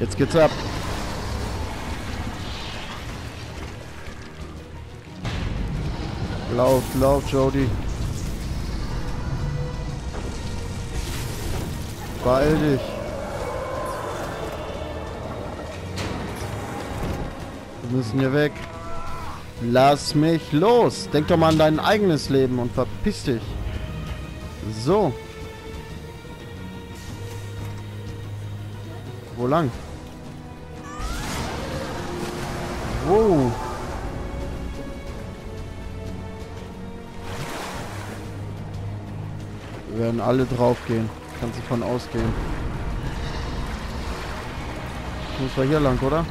Jetzt geht's ab. Lauf, lauf, Jody. Beeil dich. Wir müssen hier weg. Lass mich los. Denk doch mal an dein eigenes Leben und verpiss dich. So. Wo lang? Wow. Wir werden alle draufgehen. Kannst du von ausgehen. Muss wir hier lang, oder?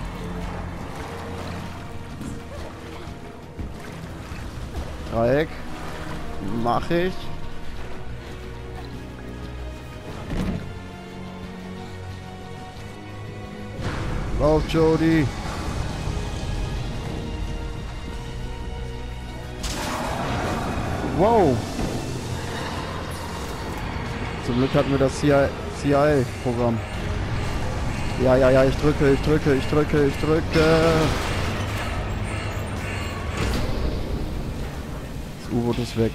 Dreieck. Mach ich. Lauf, Jody. Wow. Zum Glück hatten wir das CIA-Programm. Ja, ja, ja, ich drücke, ich drücke, ich drücke, ich drücke. Das U-Boot ist weg.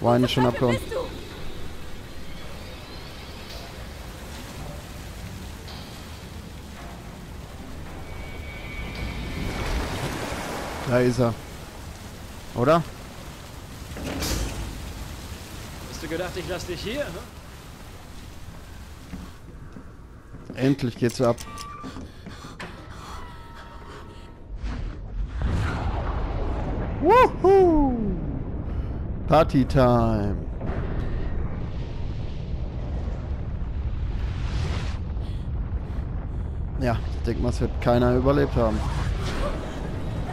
Ryan! Ist schon abgehauen. Da ist er. Oder? Hast du gedacht, ich lass dich hier? Ne? Endlich geht's ab. Woohoo! Party time. Ja, ich denke mal, es wird keiner überlebt haben.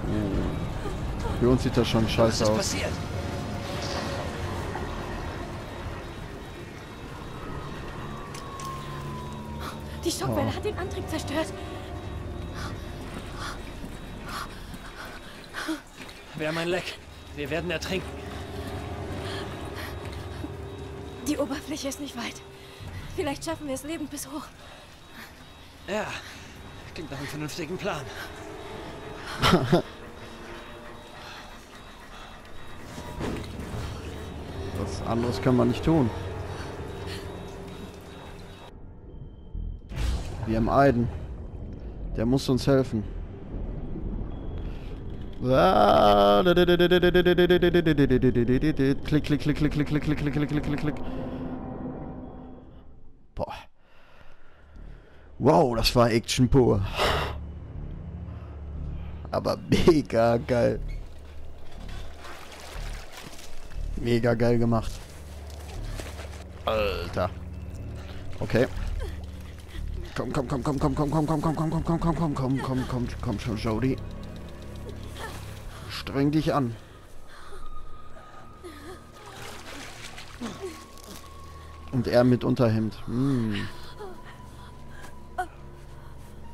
Hm. Für uns sieht das schon Was scheiße ist aus. passiert? Die Schockwelle Oh. hat den Antrieb zerstört. Wir haben ein Leck. Wir werden ertrinken. Die Oberfläche ist nicht weit. Vielleicht schaffen wir es lebend bis hoch. Ja, klingt nach einem vernünftigen Plan. anderes kann man nicht tun. Wir haben Aiden. Der muss uns helfen. Klick, klick, klick, klick, klick, klick, klick, klick, klick, klick, klick, klick. Boah. Wow, das war Action pur. Aber mega geil. Mega geil gemacht. Alter. Okay. Komm, komm, komm, komm, komm, komm, komm, komm, komm, komm, komm, komm, komm, komm, komm, komm, komm, komm schon, Jody. Streng dich an. Und er mit Unterhemd. Hm.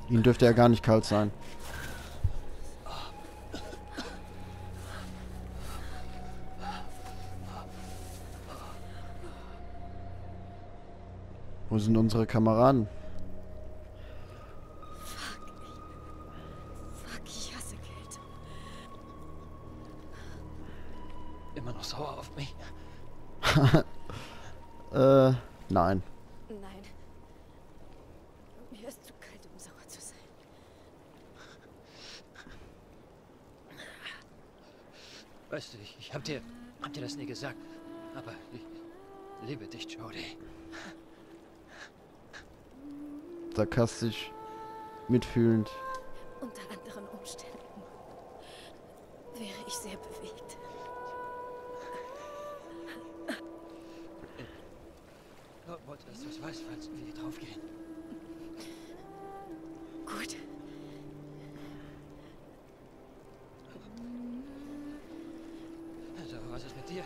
Ihn dürfte ja gar nicht kalt sein. Wo sind unsere Kameraden? Fuck, ich hasse Kälte. Immer noch sauer auf mich. Äh, nein. Nein. Mir ist zu kalt, um sauer zu sein. Weißt du, ich, ich hab dir, hab dir das nie gesagt. Aber ich liebe dich, Jody. Sarkastisch. Mitfühlend. Unter anderen Umständen wäre ich sehr bewegt. Ich wollte, dass du es weißt, falls wir hier draufgehen. Gut. Also, was ist mit dir?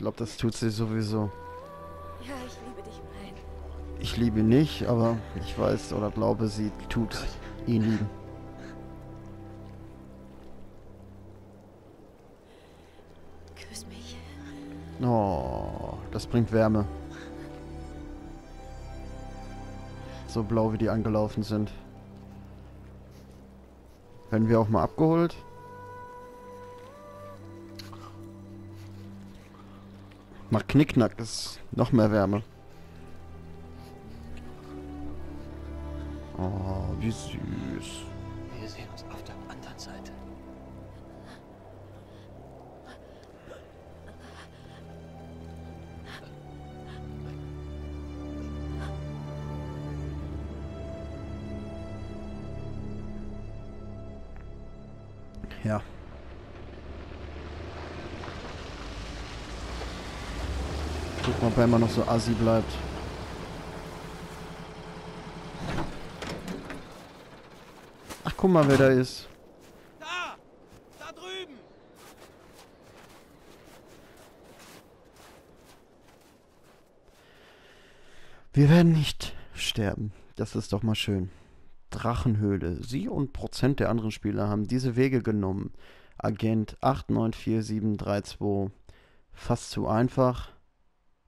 Glaube, das tut sie sowieso. ja, ich liebe dich, Brian. Ich liebe ihn nicht, aber ich weiß oder glaube, sie tut. Ihn lieben. Küss mich. Oh, das bringt Wärme. So blau, wie die angelaufen sind. Werden wir auch mal abgeholt? Macht Knickknack, ist noch mehr Wärme. Oh, wie süß. Wir sehen uns auf der anderen Seite. Ja. Guck mal, ob er immer noch so assi bleibt. Ach, guck mal, wer da ist. Da! Da drüben! Wir werden nicht sterben. Das ist doch mal schön. Drachenhöhle. Sie und Prozent der anderen Spieler haben diese Wege genommen. Agent 894732. Fast zu einfach.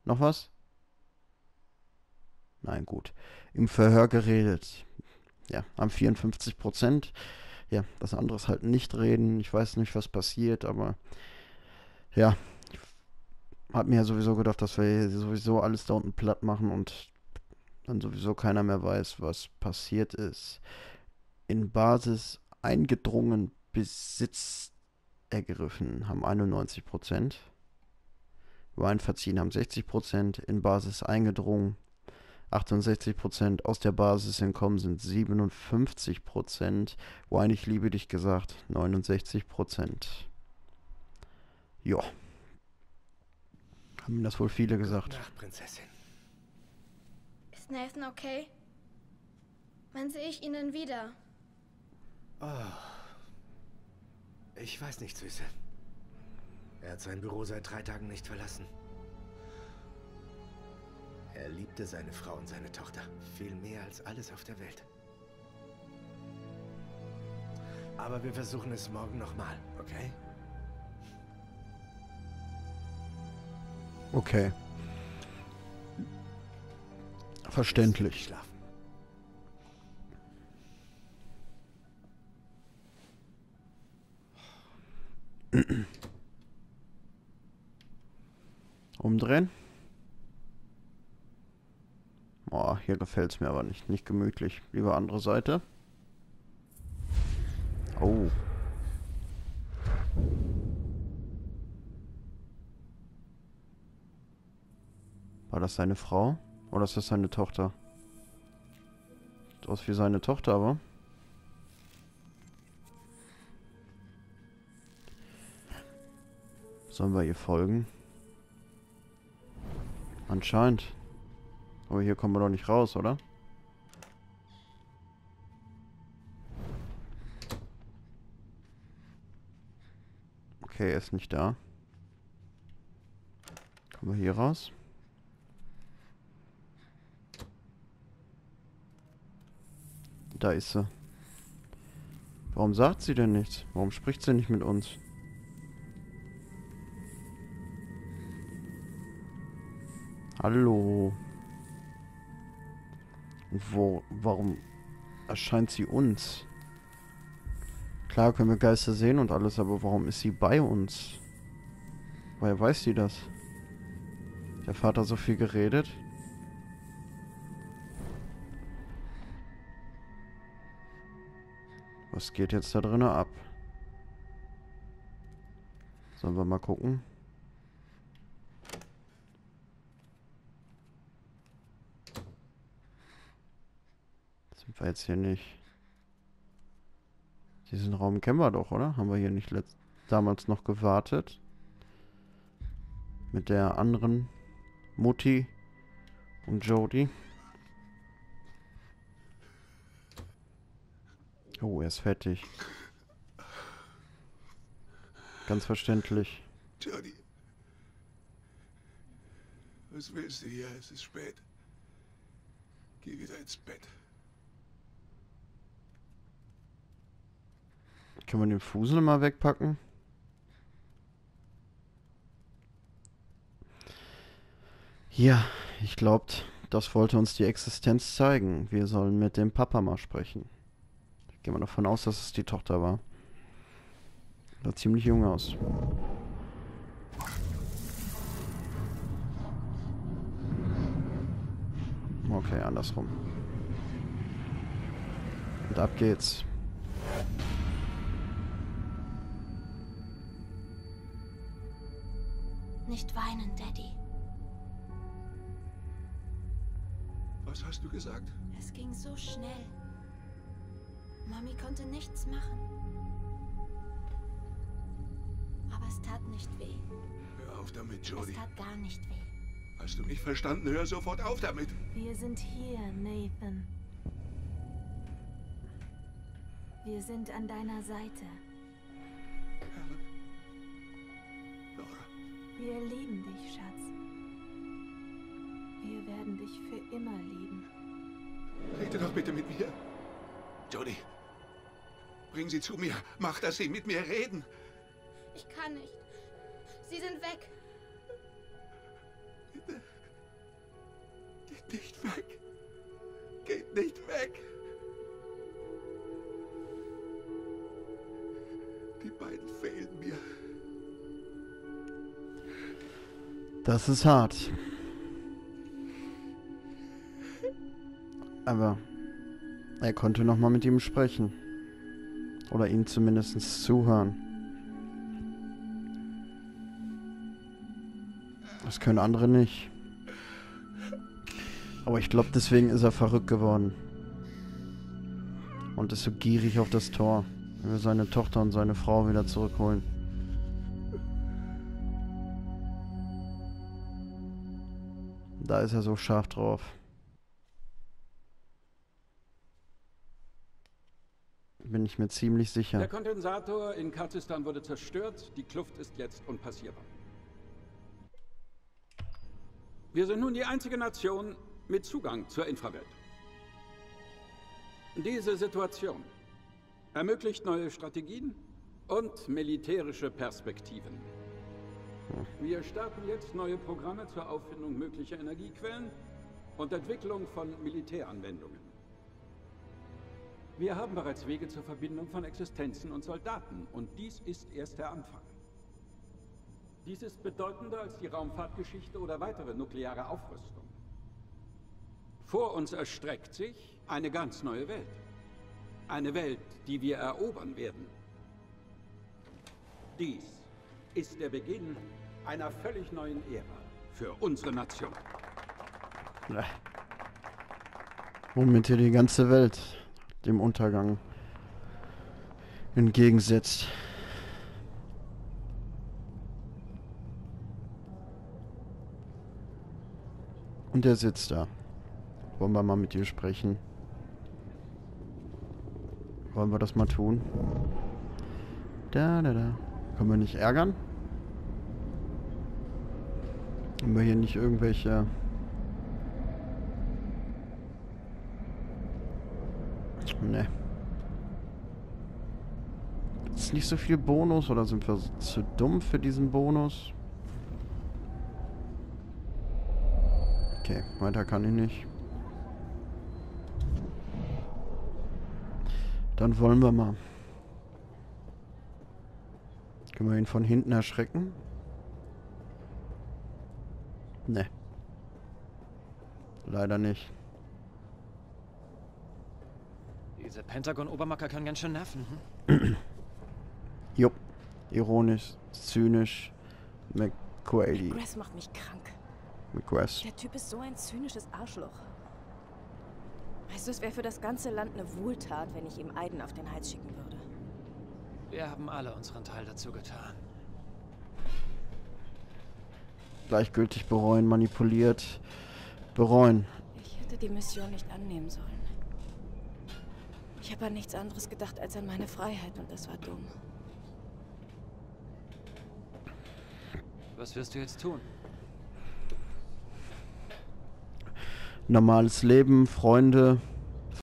Noch was? Nein, gut. Im Verhör geredet. Ja, haben 54 Prozent. Ja, das andere ist halt nicht reden. Ich weiß nicht, was passiert, aber ja, ich hab mir ja sowieso gedacht, dass wir sowieso alles da unten platt machen und dann sowieso keiner mehr weiß, was passiert ist. In Basis eingedrungen, Besitz ergriffen haben 91 Prozent. Wein verziehen haben 60 Prozent. In Basis eingedrungen 68 Prozent. Aus der Basis entkommen sind 57 Prozent. Wein, ich liebe dich gesagt 69 Prozent. Ja. Haben das wohl viele gesagt. Nacht, Prinzessin. Ist Nathan okay? Wann sehe ich ihn denn wieder? Ich weiß nicht, Süße. Er hat sein Büro seit drei Tagen nicht verlassen. Er liebte seine Frau und seine Tochter. Viel mehr als alles auf der Welt. Aber wir versuchen es morgen nochmal, okay? Okay. Verständlich. Schlafen. Umdrehen. Oh, hier gefällt es mir aber nicht. Nicht gemütlich. Lieber andere Seite. Oh. War das seine Frau? Oder ist das seine Tochter? Sieht aus wie seine Tochter, aber. Sollen wir ihr folgen? Anscheinend. Aber hier kommen wir doch nicht raus, oder? Okay, er ist nicht da. Kommen wir hier raus? Da ist sie. Warum sagt sie denn nichts? Warum spricht sie nicht mit uns? Hallo. Wo, warum erscheint sie uns? Klar können wir Geister sehen und alles, aber warum ist sie bei uns? Woher weiß sie das? Der Vater so viel geredet? Was geht jetzt da drinnen ab? Sollen wir mal gucken? Wir jetzt hier nicht? Diesen Raum kennen wir doch, oder? Haben wir hier nicht damals noch gewartet? Mit der anderen Mutti und Jody. Oh, er ist fertig. Ganz verständlich. Jody. Was willst du hier? Es ist spät. Geh wieder ins Bett. Können wir den Fusel mal wegpacken? Ja, ich glaube, das wollte uns die Existenz zeigen. Wir sollen mit dem Papa mal sprechen. Ich gehe mal davon aus, dass es die Tochter war. Sah ziemlich jung aus. Okay, andersrum. Und ab geht's. Nicht weinen, Daddy. Was hast du gesagt? Es ging so schnell. Mami konnte nichts machen. Aber es tat nicht weh. Hör auf damit, Es Jody. tat gar nicht weh. Hast du mich verstanden? Hör sofort auf damit. Wir sind hier, Nathan. Wir sind an deiner Seite. Wir lieben dich, Schatz. Wir werden dich für immer lieben. Rede doch bitte mit mir. Jody. Bring sie zu mir. Mach, dass sie mit mir reden. Ich kann nicht. Sie sind weg. Geht nicht weg. Geht nicht weg. Die beiden fehlen mir. Das ist hart. Aber er konnte noch mal mit ihm sprechen. Oder ihm zumindest zuhören. Das können andere nicht. Aber ich glaube, deswegen ist er verrückt geworden. Und ist so gierig auf das Tor. Er will seine Tochter und seine Frau wieder zurückholen. Da ist er so scharf drauf. Bin ich mir ziemlich Der sicher. Kondensator in Kazistan wurde zerstört, die Kluft ist jetzt unpassierbar. Wir sind nun die einzige Nation mit Zugang zur Infrawelt. Diese Situation ermöglicht neue Strategien und militärische Perspektiven. Wir starten jetzt neue Programme zur Auffindung möglicher Energiequellen und Entwicklung von Militäranwendungen. Wir haben bereits Wege zur Verbindung von Existenzen und Soldaten und dies ist erst der Anfang. Dies ist bedeutender als die Raumfahrtgeschichte oder weitere nukleare Aufrüstung. Vor uns erstreckt sich eine ganz neue Welt. Eine Welt, die wir erobern werden. Dies ist der Beginn einer völlig neuen Ära für unsere Nation. Womit hier die ganze Welt dem Untergang entgegensetzt. Und er sitzt da. Wollen wir mal mit dir sprechen? Wollen wir das mal tun? Da, da, da. Können wir nicht ärgern? Haben wir hier nicht irgendwelche... Ne. Ist nicht so viel Bonus oder sind wir zu dumm für diesen Bonus? Okay, weiter kann ich nicht. Dann wollen wir mal. Können wir ihn von hinten erschrecken? Ne. Leider nicht. Diese Pentagon-Obermacker können ganz schön nerven. Hm? Jupp. Ironisch, zynisch. McQuady. Grass macht mich krank. McGrath. Der Typ ist so ein zynisches Arschloch. Weißt du, es wäre für das ganze Land eine Wohltat, wenn ich ihm Eiden auf den Hals schicken würde. Wir haben alle unseren Teil dazu getan. Gleichgültig bereuen, manipuliert. Bereuen. Ich hätte die Mission nicht annehmen sollen. Ich habe an nichts anderes gedacht als an meine Freiheit und das war dumm. Was wirst du jetzt tun? Normales Leben, Freunde,